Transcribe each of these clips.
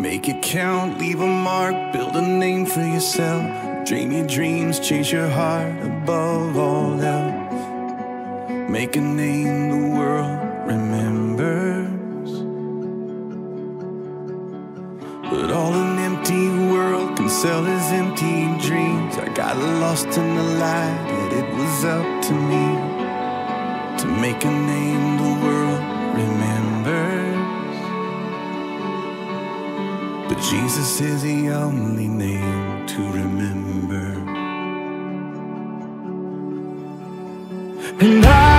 Make it count, leave a mark, build a name for yourself. Dream your dreams, chase your heart above all else. Make a name the world remembers. But all an empty world can sell is empty dreams. I got lost in the light, and it was up to me to make a name the world Jesus is the only name to remember. And I,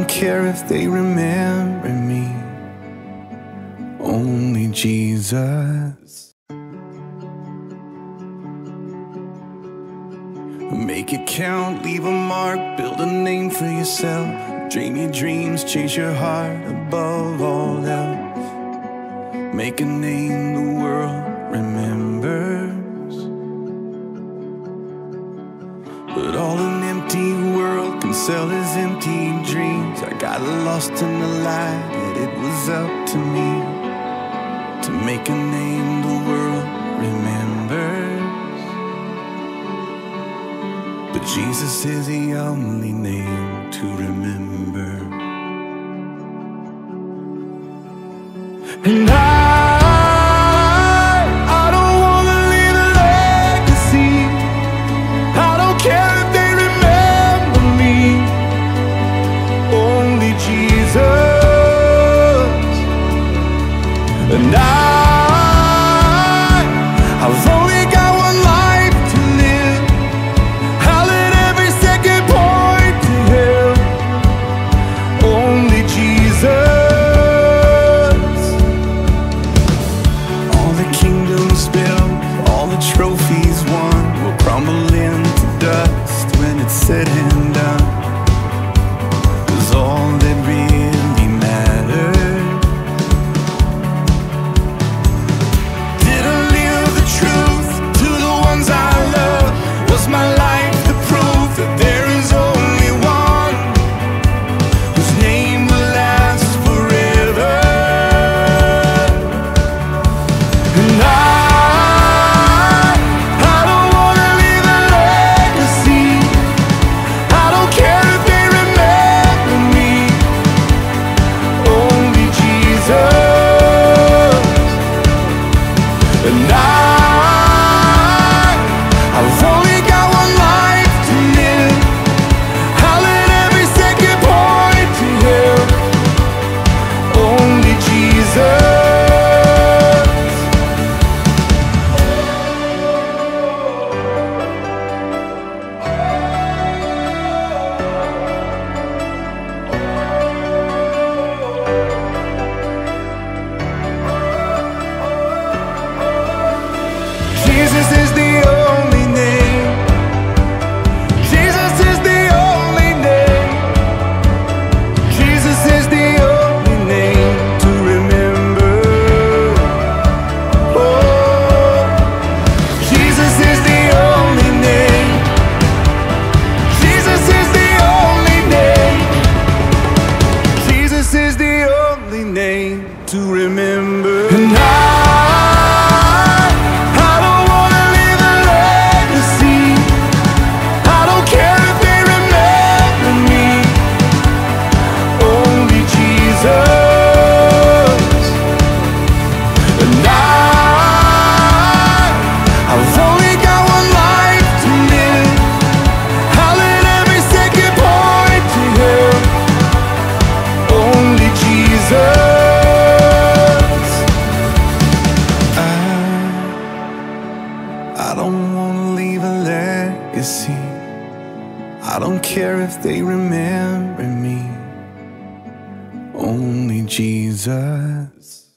don't care if they remember me. Only Jesus. Make it count, leave a mark, build a name for yourself. Dream your dreams, chase your heart above all else. Make a name the world remembers. But all an empty world can sell is empty dreams. I got lost in the light, and it was up to me to make a name the world remembers. But Jesus is the only name to remember. And I legacy. I don't care if they remember me. Only Jesus.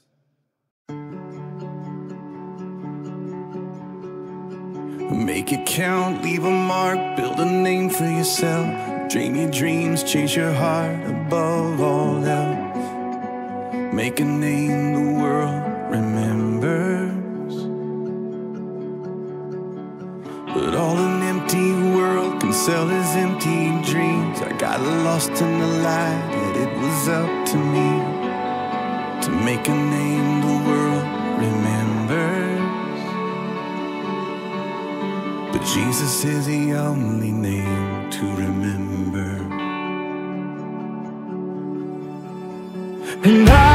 Make it count, leave a mark, build a name for yourself. Dream your dreams, chase your heart above all else. Make a name the world remembers. But all an is empty dreams. I got lost in the light, that it was up to me to make a name the world remembers. But Jesus is the only name to remember. And I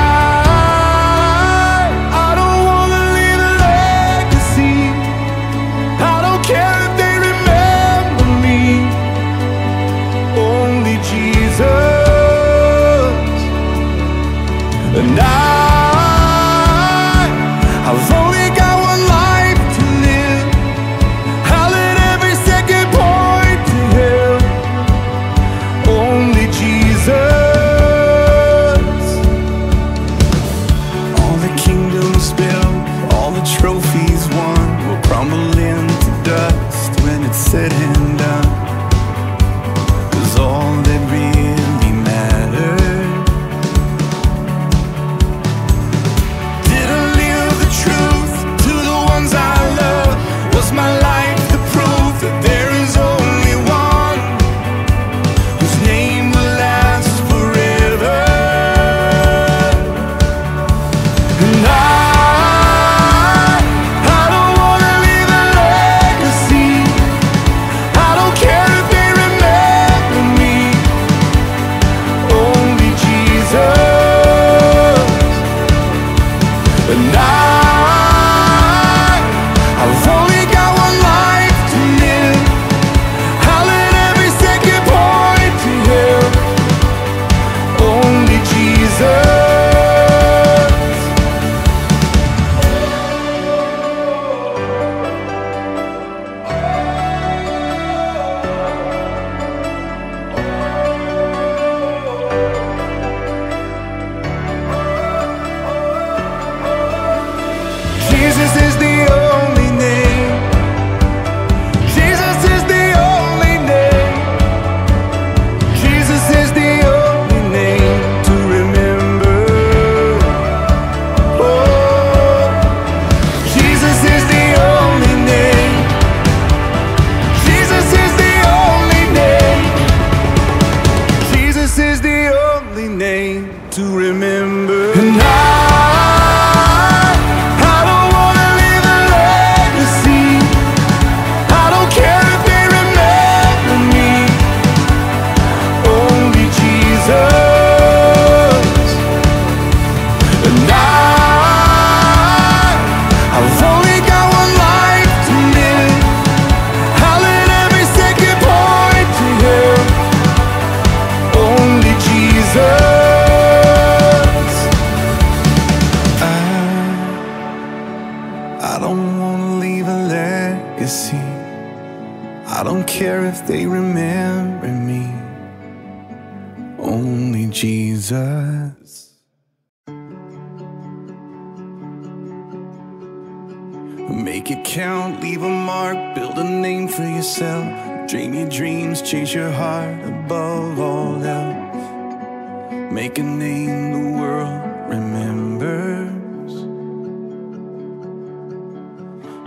Make it count, leave a mark, build a name for yourself. Dream your dreams, chase your heart above all else. Make a name the world remembers.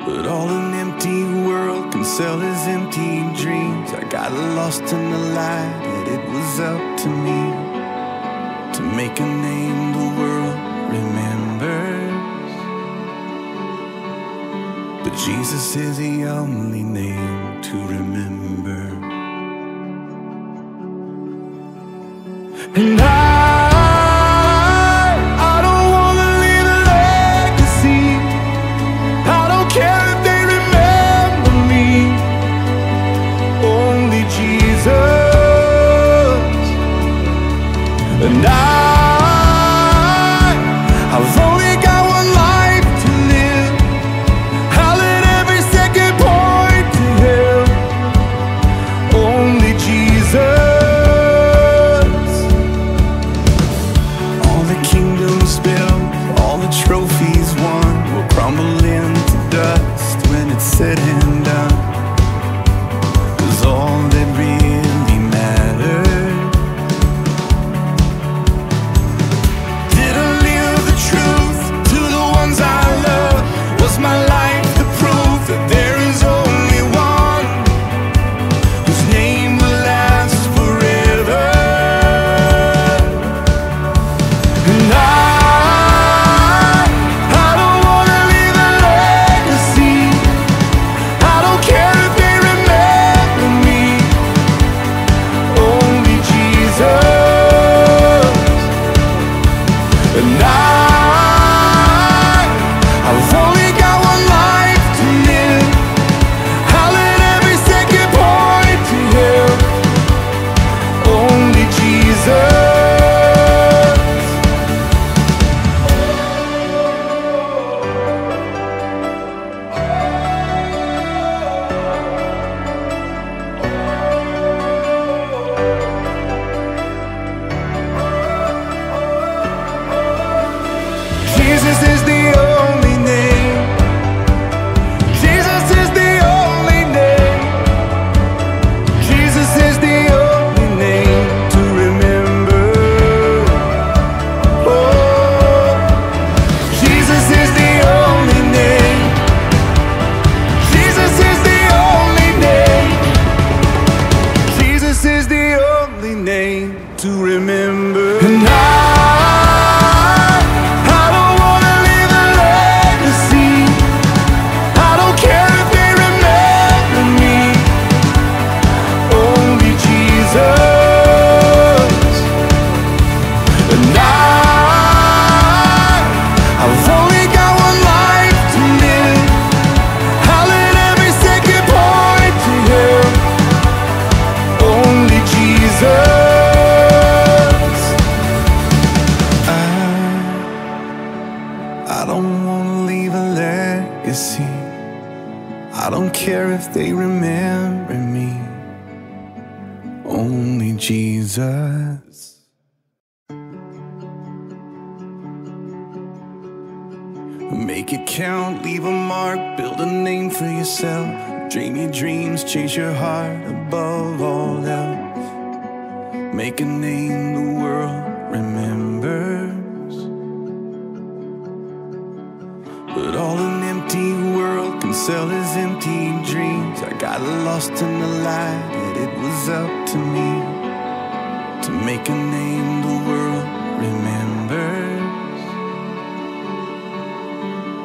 But all an empty world can sell is empty dreams. I got lost in the light, that it was up to me to make a name the world Jesus is the only name to remember. And I, Make it count, leave a mark, build a name for yourself. Dream your dreams, chase your heart above all else. Make a name the world remembers. But all an empty world can sell is empty dreams. I got lost in the light, and it was up to me to make a name the world remembers.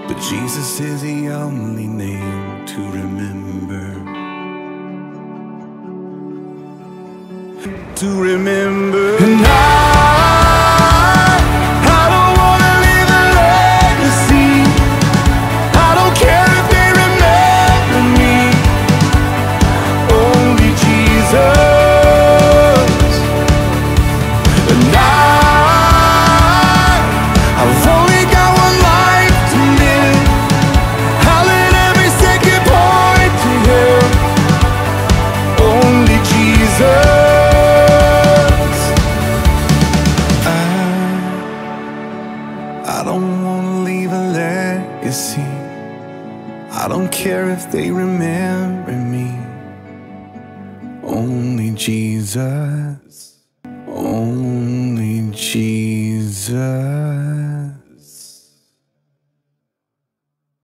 But Jesus is the only name to remember. To remember.